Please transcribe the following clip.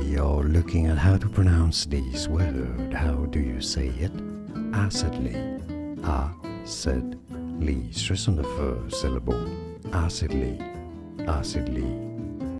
we are looking at how to pronounce this word. How do you say it? Acidly. Acidly. Stress on the first syllable. Acidly. Acidly.